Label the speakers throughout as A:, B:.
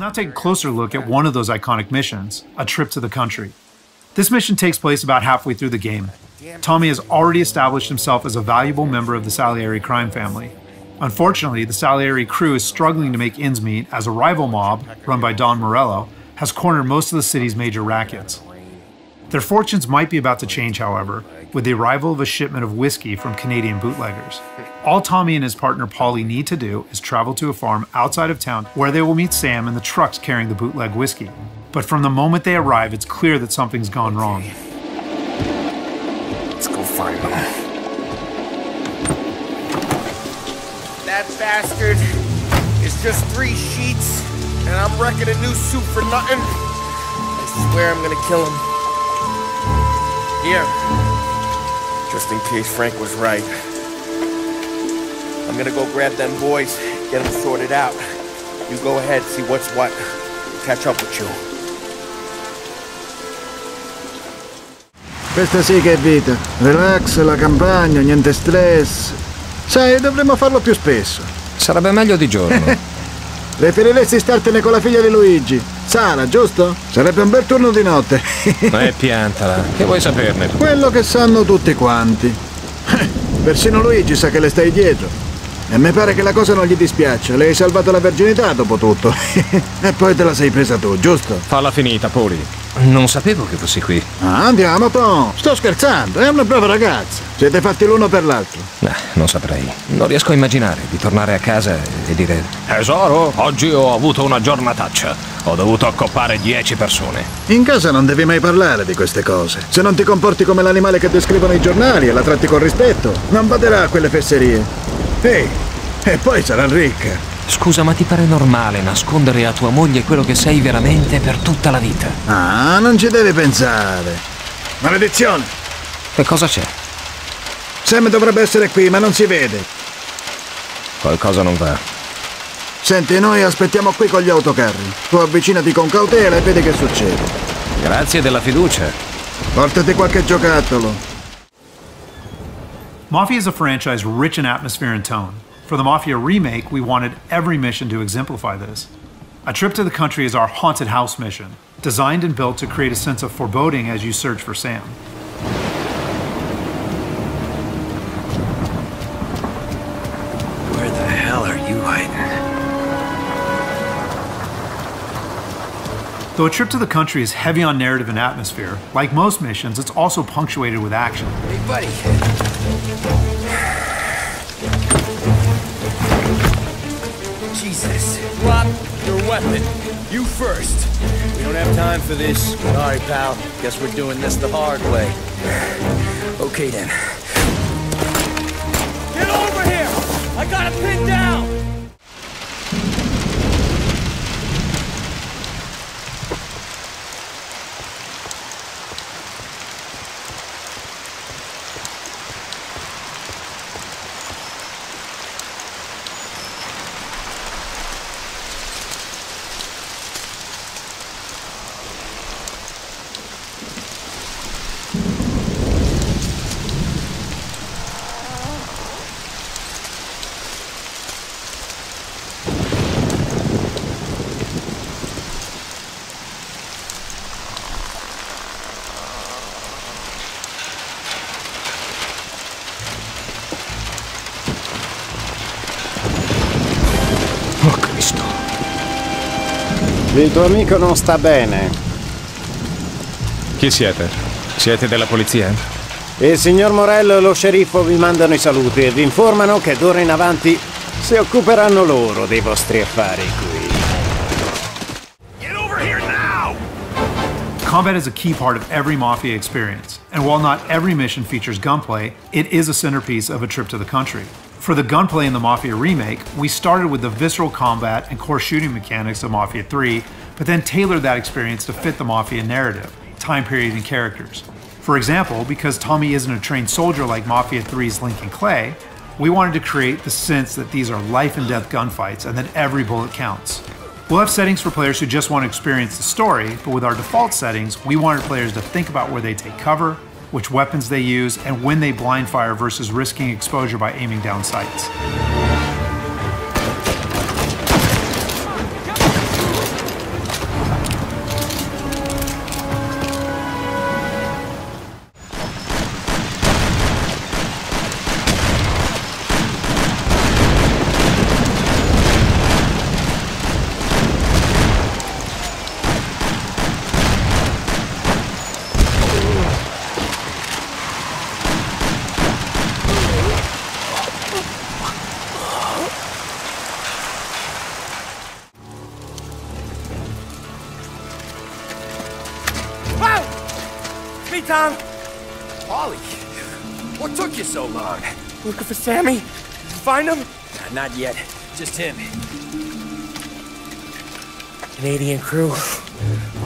A: We'll now take a closer look at one of those iconic missions, A Trip to the Country. This mission takes place about halfway through the game. Tommy has already established himself as a valuable member of the Salieri crime family. Unfortunately, the Salieri crew is struggling to make ends meet as a rival mob, run by Don Morello, has cornered most of the city's major rackets. Their fortunes might be about to change, however, with the arrival of a shipment of whiskey from Canadian bootleggers. All Tommy and his partner Paulie need to do is travel to a farm outside of town where they will meet Sam and the trucks carrying the bootleg whiskey. But from the moment they arrive, it's clear that something's gone wrong.
B: Let's go find them.
C: That bastard is just three sheets, and I'm wrecking a new suit for nothing. I swear I'm gonna kill him. Here. Just in case Frank was right. I'm gonna go grab them boys, get them sorted out. You go ahead, see what's what. Catch up with you.
D: Questa sì che è vita. Relax, la campagna, niente stress. Sai, dovremmo farlo più spesso.
B: Sarebbe meglio di giorno.
D: Preferiresti startene con la figlia di Luigi. Sara, giusto? Sarebbe un bel turno di notte.
B: Eh, piantala. Che vuoi saperne?
D: Quello che sanno tutti quanti. Persino Luigi sa che le stai dietro. E mi pare che la cosa non gli dispiaccia. Le hai salvato la verginità dopo tutto. e poi te la sei presa tu, giusto?
B: Falla finita, Poli. Non sapevo che fossi qui.
D: Ah, andiamo, Tom. Sto scherzando, è una brava ragazza. Siete fatti l'uno per l'altro.
B: Eh, non saprei. Non riesco a immaginare di tornare a casa e dire Tesoro, oggi ho avuto una giornataccia. Ho dovuto accoppare dieci persone.
D: In casa non devi mai parlare di queste cose. Se non ti comporti come l'animale che descrivono i giornali e la tratti con rispetto, non baderà a quelle fesserie. Ehi, e poi sarà ricca.
B: Scusa, ma ti pare normale nascondere a tua moglie quello che sei veramente per tutta la vita?
D: Ah, non ci devi pensare. Maledizione!
B: Che cosa c'è?
D: Sam dovrebbe essere qui, ma non si vede.
B: Qualcosa non va.
D: Senti, noi aspettiamo qui con gli autocarri. Tu avvicinati con cautela e vedi che succede.
B: Grazie della fiducia.
D: Portati qualche giocattolo.
A: Mafia is a franchise rich in atmosphere and tone. For the Mafia remake, we wanted every mission to exemplify this. A Trip to the Country is our haunted house mission, designed and built to create a sense of foreboding as you search for Sam.
B: Where the hell are you hiding?
A: Though A Trip to the Country is heavy on narrative and atmosphere, like most missions, it's also punctuated with action.
C: Hey, buddy. Jesus. Drop your weapon. You first.
E: We don't have time for this. Sorry, pal. Guess we're doing this the hard way.
C: Okay, then.
F: Il tuo amico non sta bene.
B: Chi siete? Siete della polizia?
F: Il signor Morello e lo sceriffo vi mandano i saluti e vi informano che d'ora in avanti si occuperanno loro dei vostri affari qui.
C: Get over here now!
A: Combat is a key part of every Mafia experience, and while not every mission features gunplay, it is a centerpiece of a trip to the country. For the gunplay in the Mafia remake, we started with the visceral combat and core shooting mechanics of Mafia 3, but then tailored that experience to fit the Mafia narrative, time period, and characters. For example, because Tommy isn't a trained soldier like Mafia 3's Lincoln Clay, we wanted to create the sense that these are life and death gunfights and that every bullet counts. We'll have settings for players who just want to experience the story, but with our default settings, we wanted players to think about where they take cover, which weapons they use, and when they blind fire versus risking exposure by aiming down sights.
C: Looking for Sammy? Did you Find him?
E: Not yet. Just him.
C: Canadian crew.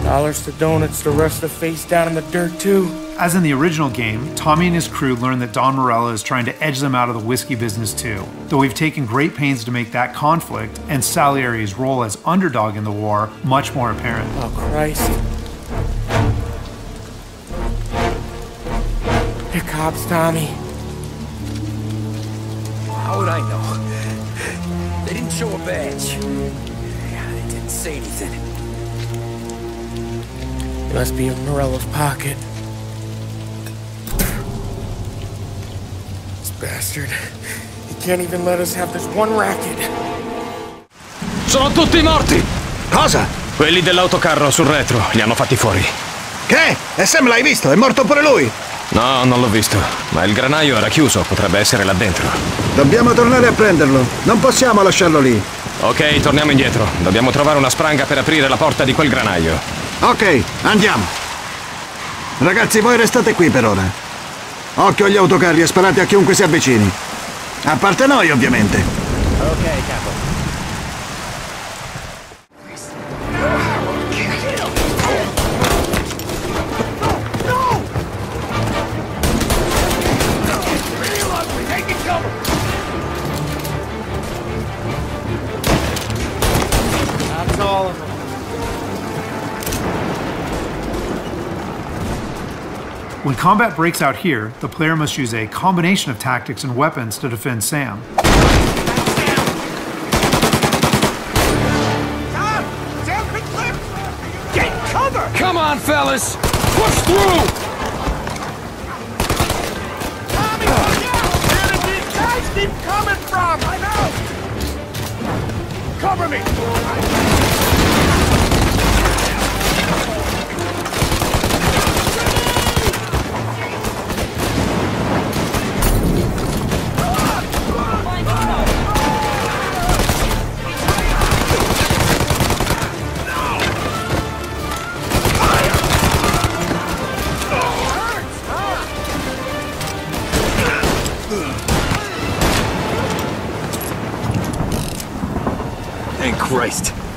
C: Dollars to donuts, the rest of the face down in the dirt, too.
A: As in the original game, Tommy and his crew learn that Don Morello is trying to edge them out of the whiskey business too. Though we've taken great pains to make that conflict and Salieri's role as underdog in the war much more apparent.
C: Oh, Christ. They're cops, Tommy.
E: Show a badge. Yeah, They didn't say anything.
C: It must be in Morello's pocket. This bastard. He can't even let us have this one racket.
B: Sono tutti morti!
D: Cosa?
B: Quelli dell'autocarro sul retro, li hanno fatti fuori.
D: Che? E Sam l'hai visto? È morto pure lui!
B: No, non l'ho visto, ma il granaio era chiuso, potrebbe essere là dentro.
D: Dobbiamo tornare a prenderlo. Non possiamo lasciarlo lì.
B: Ok, torniamo indietro. Dobbiamo trovare una spranga per aprire la porta di quel granaio.
D: Ok, andiamo. Ragazzi, voi restate qui per ora. Occhio agli autocarri e sparate a chiunque si avvicini. A parte noi, ovviamente.
F: Ok, capo.
A: When combat breaks out here, the player must use a combination of tactics and weapons to defend Sam.
B: Come on, fellas! Push through!
C: Tommy, look out! Where did these guys keep coming from? I know! Cover me!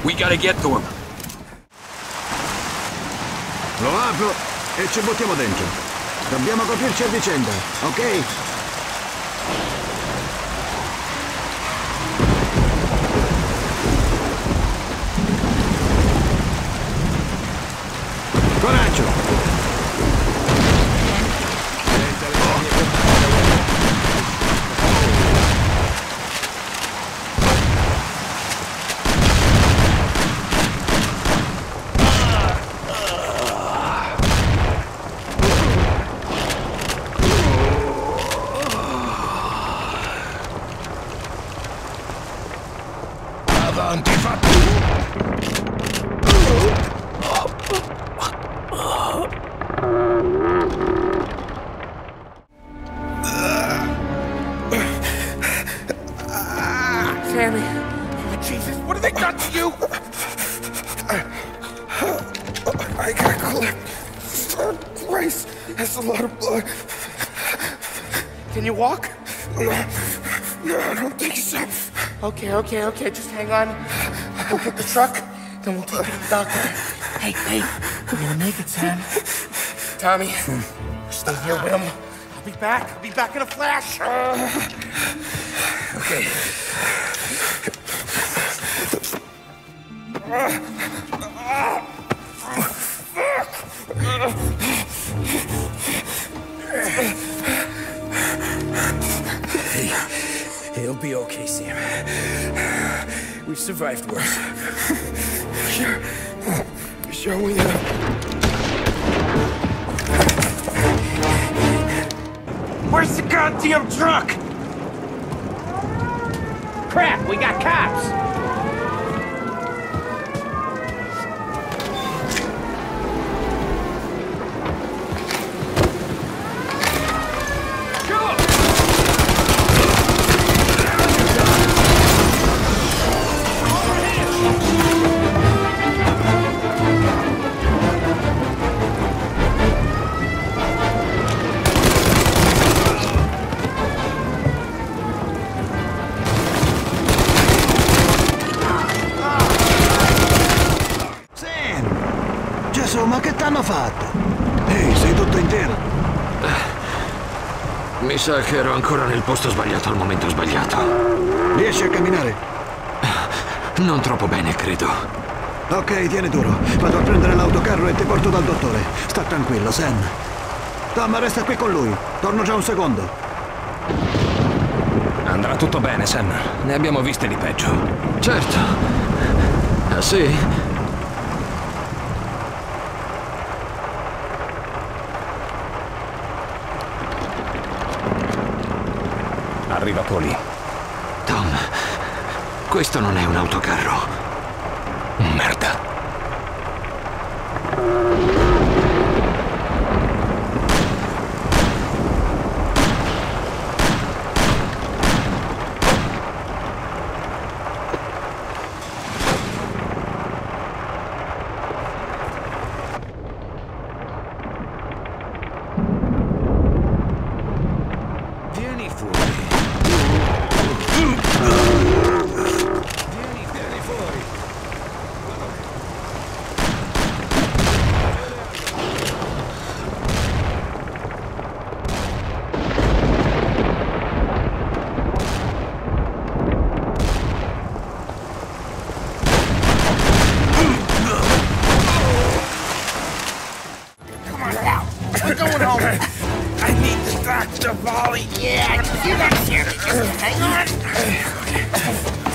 E: We gotta get to him.
D: Lo apro e ci buttiamo dentro. Dobbiamo coprirci a vicenda, ok?
C: Christ, that's a lot of blood. Can you walk? No, no, I don't think so. Okay, okay, okay, just hang on. Go get the truck, then we'll take you to the doctor. Hey, hey, you're gonna make it, Sam. Tommy, stay here with him. I'll be back. I'll be back in a flash.
E: Okay. It'll be okay, Sam. We've survived worse.
C: Sure. Sure we have. Where's the goddamn truck? Crap, we got cops.
B: Mi sa che ero ancora nel posto sbagliato al momento sbagliato.
D: Riesci a camminare?
B: Non troppo bene, credo.
D: Ok, tieni duro. Vado a prendere l'autocarro e ti porto dal dottore. Sta tranquillo, Sam. Tom, resta qui con lui. Torno già un secondo.
B: Andrà tutto bene, Sam. Ne abbiamo viste di peggio. Certo. Ah, sì? Arriva Poli. Tom, questo non è un autocarro. Merda.
C: Yeah, here. Just hang on.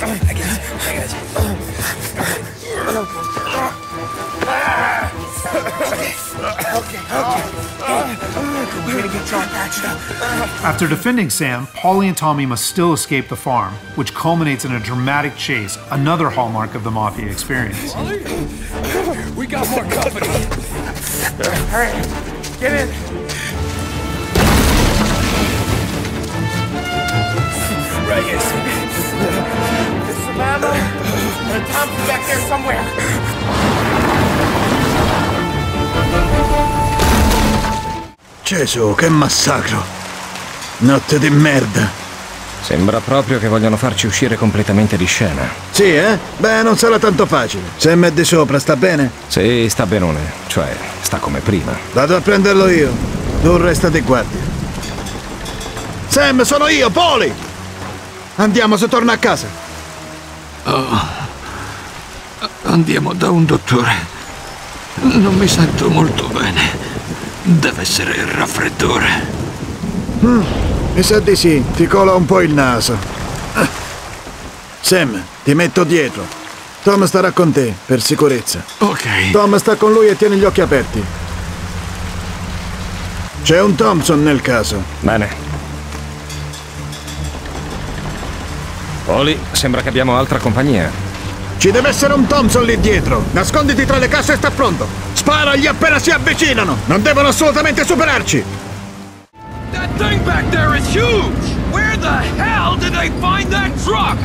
C: I guess. I guess. Okay, okay. We're gonna get John patched up.
A: After defending Sam, Paulie and Tommy must still escape the farm, which culminates in a dramatic chase, another hallmark of the Mafia experience.
E: We got more company.
C: All right, get in. Tom's back there somewhere.
D: Gesù, che massacro. Notte di merda.
B: Sembra proprio che vogliano farci uscire completamente di scena.
D: Sì, eh? Beh, non sarà tanto facile. Sam è di sopra, sta bene?
B: Sì, sta benone. Cioè, sta come prima.
D: Vado a prenderlo io. Tu resta di guardia. Sam, sono io, Poli! Andiamo se torna a casa.
B: Andiamo da un dottore. Non mi sento molto bene. Deve essere il raffreddore.
D: Mi sa di sì, ti cola un po' il naso. Ah. Sam, ti metto dietro. Tom starà con te, per sicurezza.
B: Ok.
D: Tom sta con lui e tieni gli occhi aperti. C'è un Thompson nel caso.
B: Bene. Poli, sembra che abbiamo altra compagnia.
D: Ci deve essere un Thompson lì dietro. Nasconditi tra le casse e sta pronto. Sparagli appena si avvicinano. Non devono assolutamente superarci.
E: That thing back there is huge! Where the hell did they find that truck?